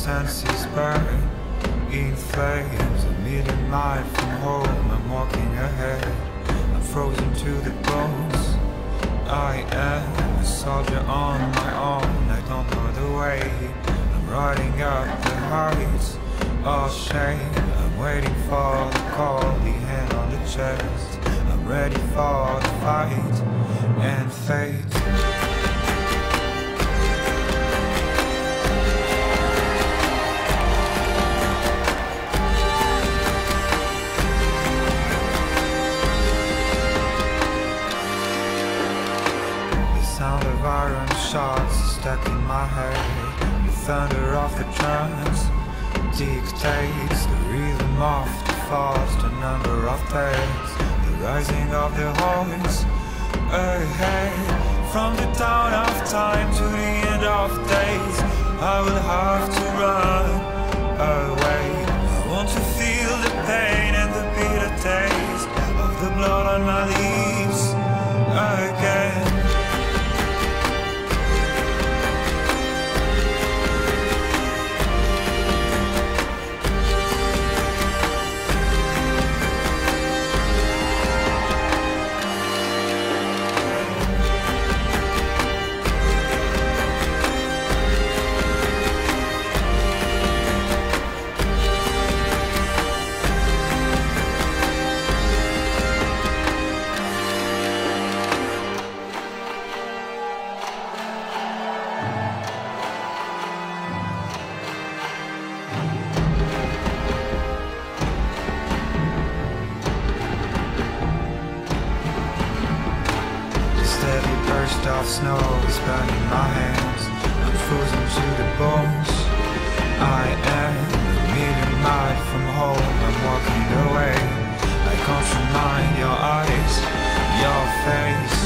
Is burned in flames. A million miles from home. I'm walking ahead. I'm frozen to the bones. I am a soldier on my own. I don't know the way. I'm riding up the heights of shame. I'm waiting for the call The hand on the chest. I'm ready for the fight and fate stuck in my head The thunder of the drums dictates The rhythm of the fast, the number of days The rising of the horns ahead. From the dawn of time to the end of days I will have to run away. I want to feel the pain and the bitter taste Of the blood on my lips again steady burst of snow is burning my hands. I'm frozen to the bones. I am a million miles from home. I'm walking away. I can't remind your eyes, your face.